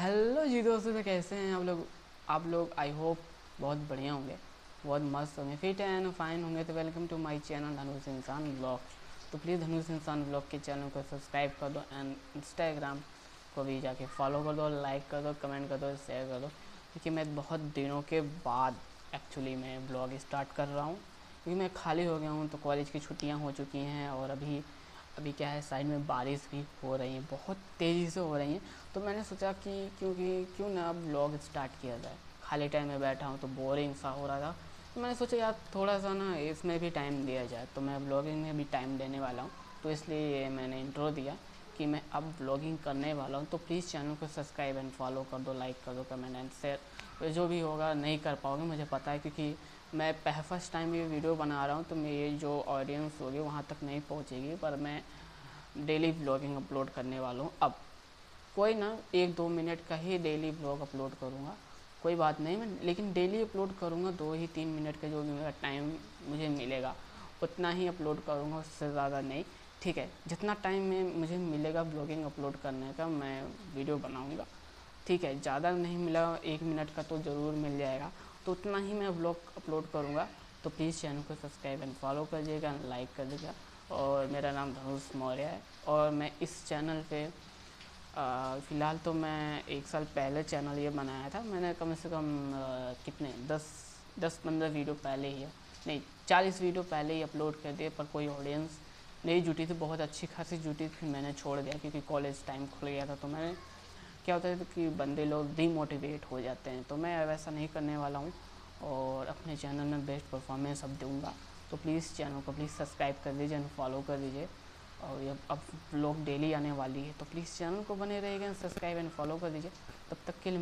Hello जी दोस्तों तो कैसे हैं आप लोग? आप लोग आई होप बहुत बढ़िया होंगे। बहुत मस्त होंगे। फिट एंड फाइन होंगे। तो welcome to my channel Dhanush Insan vlog तो प्लीज़ धनुष इंसान ब्लॉग के चैनल को सब्सक्राइब कर दो एंड इंस्टाग्राम को भी जाके फॉलो कर दो लाइक कर दो कमेंट कर दो शेयर कर दो। क्योंकि मैं बहुत दिनों के बाद एक्चुअली मैं ब्लॉग स्टार्ट कर रहा हूँ। क्योंकि मैं खाली हो गया हूँ तो कॉलेज की छुट्टियाँ हो चुकी हैं और अभी अभी क्या है, साइड में बारिश भी हो रही है, बहुत तेज़ी से हो रही है। तो मैंने सोचा कि क्योंकि क्यों ना अब ब्लॉग स्टार्ट किया जाए। खाली टाइम में बैठा हूँ तो बोरिंग सा हो रहा था। तो मैंने सोचा यार थोड़ा सा ना इसमें भी टाइम दिया जाए। तो मैं ब्लॉगिंग में भी टाइम देने वाला हूँ। तो इसलिए मैंने इंट्रो दिया। कि मैं अब ब्लॉगिंग करने वाला हूँ तो प्लीज़ चैनल को सब्सक्राइब एंड फॉलो कर दो लाइक कर दो कमेंट एंड शेयर जो भी होगा, नहीं कर पाओगे, मुझे पता है, क्योंकि मैं फ़र्स्ट टाइम ये वीडियो बना रहा हूँ तो मेरी जो ऑडियंस होगी, वहाँ तक नहीं पहुँचेगी, पर मैं डेली ब्लॉगिंग अपलोड करने वाला हूँ अब। कोई ना, एक दो मिनट का ही डेली ब्लॉग अपलोड करूँगा, कोई बात नहीं, मैं लेकिन डेली अपलोड करूँगा, दो ही तीन मिनट का जो भी मेरा टाइम मुझे मिलेगा, उतना ही अपलोड करूँगा, उससे ज़्यादा नहीं। ठीक है जितना टाइम में मुझे मिलेगा ब्लॉगिंग अपलोड करने का मैं वीडियो बनाऊँगा। ठीक है ज़्यादा नहीं मिला एक मिनट का तो ज़रूर मिल जाएगा। तो उतना ही मैं ब्लॉग अपलोड करूँगा। तो प्लीज़ चैनल को सब्सक्राइब एंड फॉलो कर दीजिएगा लाइक कर दीजिएगा और मेरा नाम धनुष मौर्य है। और मैं इस चैनल पे फ़िलहाल तो मैं एक साल पहले चैनल ये बनाया था। मैंने कम से कम आ, कितने दस दस पंद्रह वीडियो पहले ही नहीं चालीस वीडियो पहले ही अपलोड कर दिए पर कोई ऑडियंस नहीं जुटी थी बहुत अच्छी खासी जुटी थी मैंने छोड़ दिया क्योंकि कॉलेज टाइम खुल गया था तो मैंने क्या होता है कि बंदे लोग डीमोटिवेट हो जाते हैं तो मैं वैसा नहीं करने वाला हूँ और अपने चैनल में बेस्ट परफॉर्मेंस अब दूँगा। तो प्लीज़ चैनल को प्लीज़ सब्सक्राइब कर दीजिए एंड फॉलो कर दीजिए। और ये अब लोग डेली आने वाली है तो प्लीज़ चैनल को बने रहेगा सब्सक्राइब एंड फॉलो कर दीजिए। तब तक के लिए